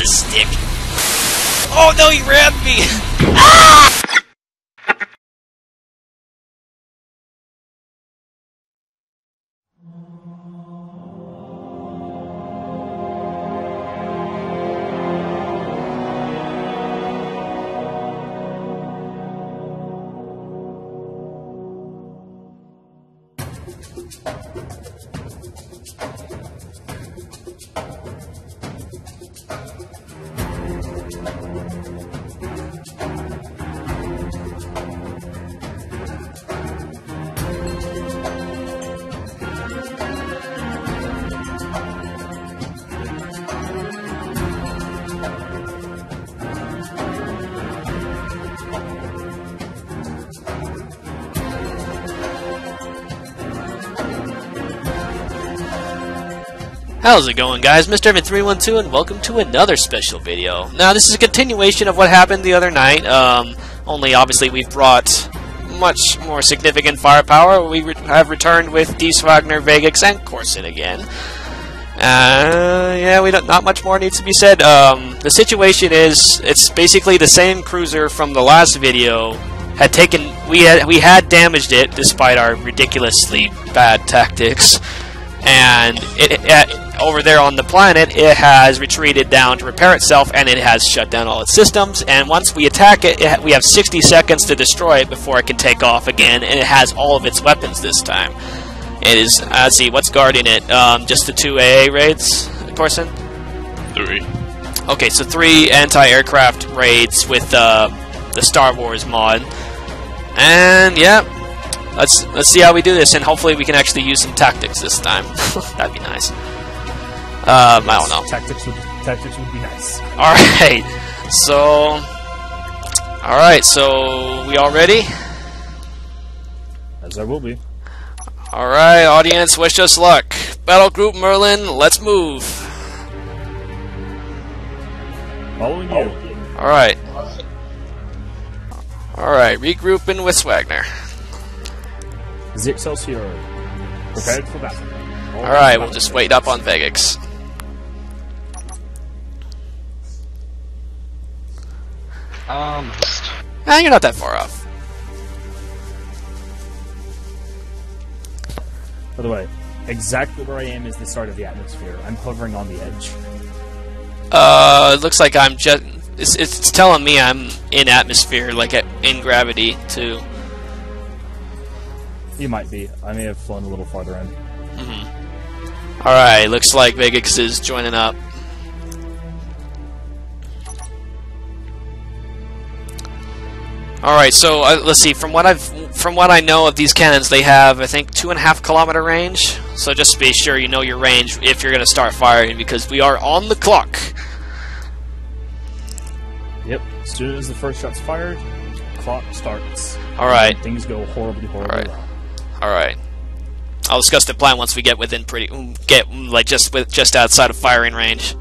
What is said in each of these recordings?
the stick. Oh no, he rammed me! ah! How's it going guys? Mr. Evan312 and welcome to another special video. Now this is a continuation of what happened the other night, um, only obviously we've brought much more significant firepower. We re have returned with Wagner, Vegex, and Corson again. Uh, yeah, we don't, not much more needs to be said. Um, the situation is, it's basically the same cruiser from the last video had taken, we had, we had damaged it despite our ridiculously bad tactics and it, it, over there on the planet, it has retreated down to repair itself, and it has shut down all its systems. And once we attack it, it we have 60 seconds to destroy it before it can take off again, and it has all of its weapons this time. It is, uh, let's see, what's guarding it? Um, just the two AA raids, Corson? Three. Okay, so three anti-aircraft raids with uh, the Star Wars mod. And, yeah, let's let's see how we do this, and hopefully we can actually use some tactics this time. That'd be nice. Um, I don't know. Tactics would tactics would be nice. All right, so all right, so we all ready? As I will be. All right, audience, wish us luck. Battle Group Merlin, let's move. Following you. All right. All right, regrouping with Swagner. The Excelsior. Prepared for battle. Alright, we'll just wait up on Vegex. Um, Ah, you're not that far off. By the way, exactly where I am is the start of the atmosphere. I'm hovering on the edge. Uh, it looks like I'm just. It's, it's telling me I'm in atmosphere, like at, in gravity, too. You might be. I may have flown a little farther in. Mm-hmm. Alright, looks like Vegex is joining up. Alright, so uh, let's see. From what I've, from what I know of these cannons, they have I think two and a half kilometer range. So just be sure you know your range if you're going to start firing, because we are on the clock. Yep. As soon as the first shot's fired, clock starts. All right. Things go horribly, horribly All right. wrong. All right. I'll discuss the plan once we get within pretty get like just with just outside of firing range.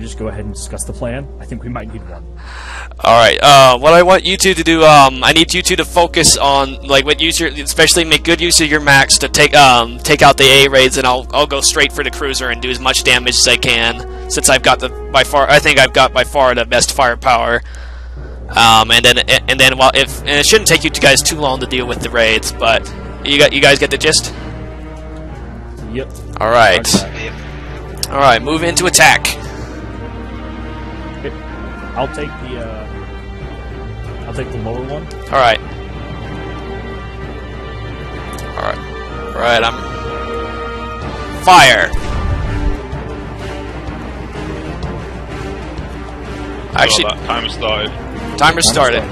You just go ahead and discuss the plan. I think we might need one. All right. Uh, what I want you two to do, um, I need you two to focus on like what use your, especially make good use of your max to take um take out the A raids, and I'll I'll go straight for the cruiser and do as much damage as I can. Since I've got the by far, I think I've got by far the best firepower. Um, and then and then well, if and it shouldn't take you guys too long to deal with the raids, but you got you guys get the gist. Yep. All right. All right. Move into attack. Okay. I'll take the. Uh, I'll take the lower one. All right. All right. All right. I'm fire. Actually, oh, that time has started. timer started.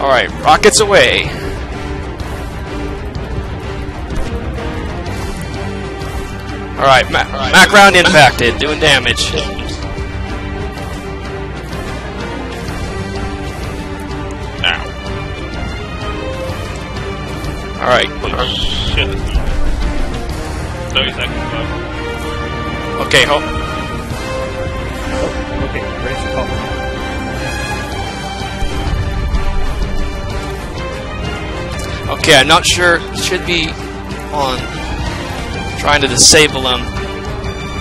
All right, rockets away. All right, ma Mac round impacted, doing damage. All right, Oh, shit. 30 seconds left. okay, hold. Oh, okay. Ready to call. Okay, I'm not sure. Should be on trying to disable him.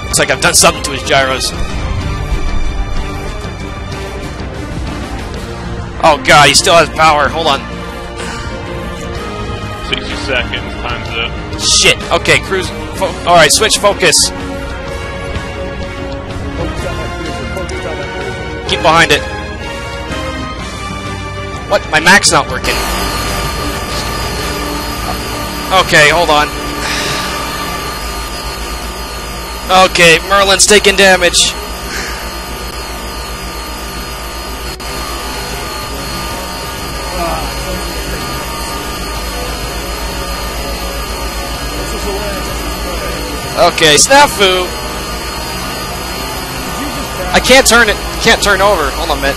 Looks like I've done something to his gyros. Oh god, he still has power. Hold on. 60 seconds. Time's up. Shit. Okay, cruise. Fo Alright, switch focus. Keep behind it. What? My mac's not working. Okay, hold on. Okay, Merlin's taking damage. This is a win. This is a win. Okay, snafu. I can't turn it. Can't turn over. Hold on a minute.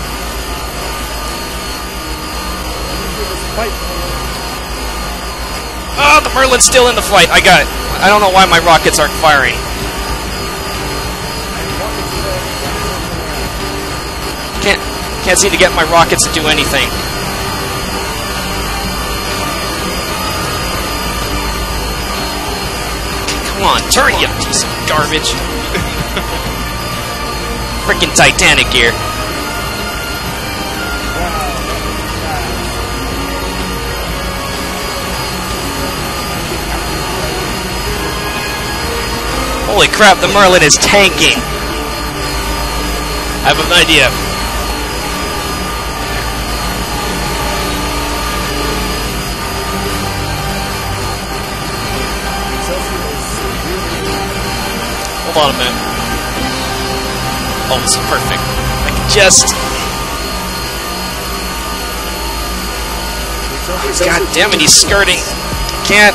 Oh, the Merlin's still in the fight. I got it. I don't know why my rockets aren't firing. Can't can't seem to get my rockets to do anything. Come on, turn you piece of garbage. Freaking Titanic gear. Holy crap, the Merlin is tanking. I have an idea. Hold on a minute. Oh, perfect. I can just. God damn it, he's skirting. Can't.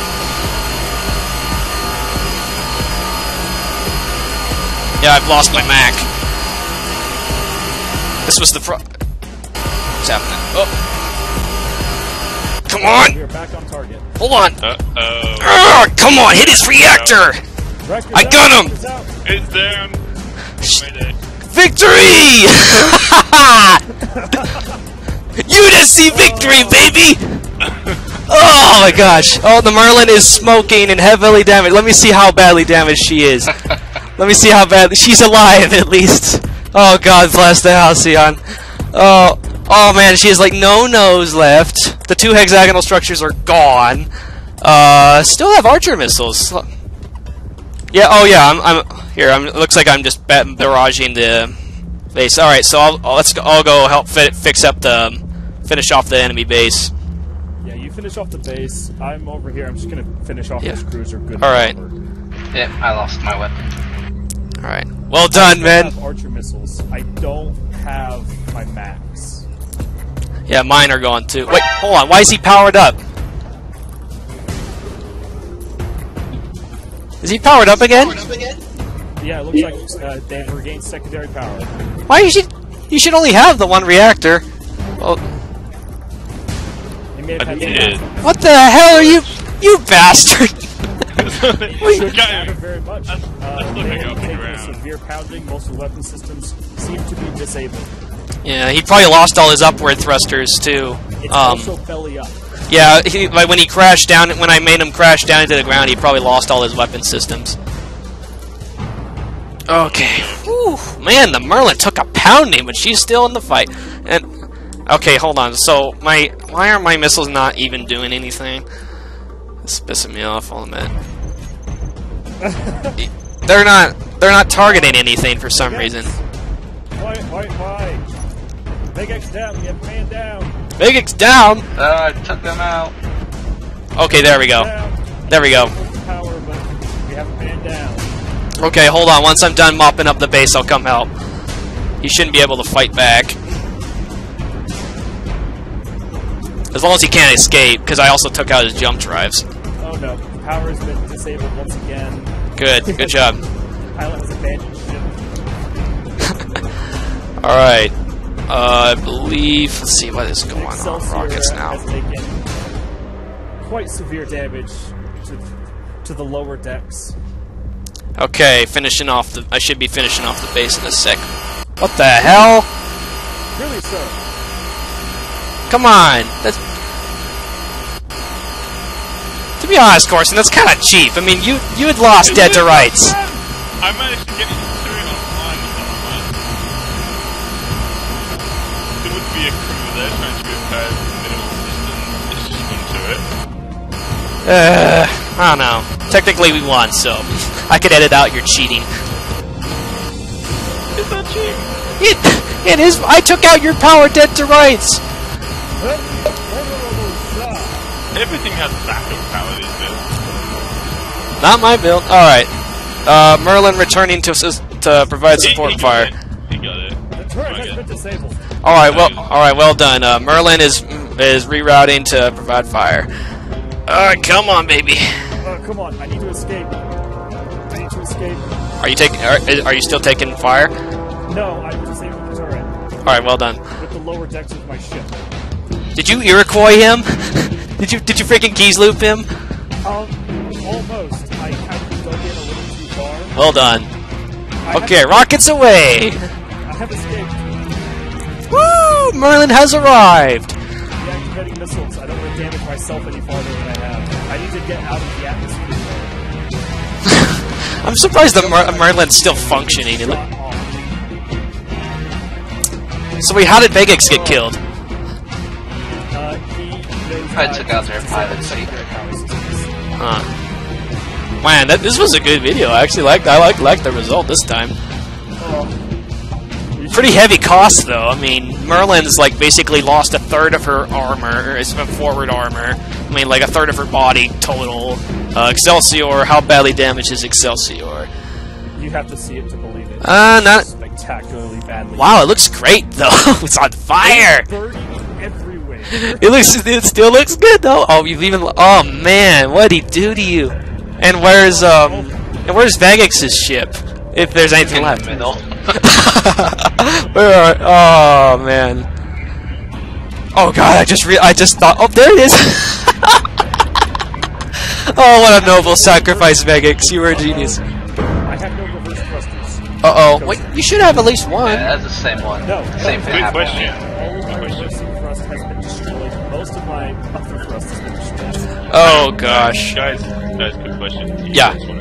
Yeah, I've lost my Mac. This was the pro. What's happening? Oh. Come on! We're back on target. Hold on! Uh-oh. Urgh, come on, hit his reactor! I got him! It's. Mayday. Victory! you just see victory, baby! Oh my gosh. Oh, the Merlin is smoking and heavily damaged. Let me see how badly damaged she is. Let me see how badly. She's alive, at least. Oh, God bless the Halcyon. Oh, oh man, she has like no nose left. The two hexagonal structures are gone. Uh, still have archer missiles. Yeah. Oh, yeah. I'm. I'm here. I'm. It looks like I'm just bat- barraging the base. All right. So I'll, I'll let's go. I'll go help fi- fix up the um, finish off the enemy base. Yeah, you finish off the base. I'm over here. I'm just gonna finish off Yeah. this cruiser. Good. All right. number. Yep, I lost my weapon. All right. Well done, I man. have archer missiles. I don't have my max. Yeah, mine are gone too. Wait, hold on. Why is he powered up? Is he powered up again? Yeah, it looks like uh, they've regained secondary power. Why you should you should only have the one reactor? Well, may have I had did. what the hell are you, you bastard? Shouldn't Got matter him. very much. That's- Uh, that's they have taken around. severe pounding. Most of the weapon systems seem to be disabled. Yeah, he probably lost all his upward thrusters too. It's Um, also belly up. yeah, he, like when he crashed down, when I made him crash down into the ground, he probably lost all his weapon systems. Okay. Whew, man, the Merlin took a pounding, but she's still in the fight. And okay, hold on. So my why are my missiles not even doing anything? It's pissing me off. Hold on a minute. they're not. They're not targeting anything for some reason. Why, why, why? Vegex down. You have man down. Vegex down. Uh, I took them out. Okay, there we go. There we go. Power, but we have a man down. Okay, hold on. Once I'm done mopping up the base, I'll come help. He shouldn't be able to fight back. As long as he can't escape, because I also took out his jump drives. Oh no, power has been disabled once again. Good, good job. Pilot has abandoned ship. Alright. Uh, I believe. Let's see what is going on. Excelsior Rockets now. taken quite severe damage to, to the lower decks. Okay, finishing off the. I should be finishing off the base in a sec. What the hell? Really, sir? Come on. That's. To be honest, Corson, that's kind of cheap. I mean, you you had lost Dead to Rights. I managed to get it through it online with There would be a crew there trying to repair the minimal distance. It's just gone to it. Uh, I don't know. Technically, we won, so I could edit out your cheating. Is that cheap? It, it is. I took out your power dead to rights. Everything has backup power these days. Not my build. All right. Uh, Merlin returning to to provide support he fire. it. He got it. The turret Okay. has been disabled. All right. Well. All right. Well done. Uh, Merlin is is rerouting to provide fire. All right. Come on, baby. Oh, come on. I need to escape. I need to escape. Are you taking? Are, are you still taking fire? No, I disabled the turret All right. Well done. with the lower decks of my ship. Did you Iroquois him? did you did you freaking Keyes loop him? Um, almost. I kind of dug in a little too far. Well done. I Okay. Rockets away. I have escaped. Woo! Merlin has arrived. Deactivating missiles. I don't want to damage myself any farther than I have. I need to get out of the atmosphere. I'm surprised that Mer- Merlin's still functioning. It look- Shot off. So wait, how did Vegex get killed? I took out their pilot. Huh. Man, that this was a good video. I actually liked I like liked the result this time. Pretty heavy cost though. I mean, Merlin's like basically lost a third of her armor, forward armor. I mean, like a third of her body total. Uh, Excelsior, how badly damaged is Excelsior? You have to see it to believe it. Uh, not. spectacularly badly. Wow, it looks great though. it's on fire. Burning everywhere. It looks. It still looks good though. Oh, you've even. Oh man, what'd he do to you? And where's um? And where's Vegex's ship? If there's anything left. the middle. Where are? Oh man. Oh god, I just re- I just thought. Oh, there it is. oh, what a noble sacrifice, Vegex. You were a genius. I have no reverse thrusters. Uh oh. Wait, you should have at least one. yeah, that's the same one. No, Same thing Good question. All of my reversing thrust has been destroyed. Most of my upper thrust has been destroyed. Oh gosh. Guys, guys, good question. Do Yeah. guys wanna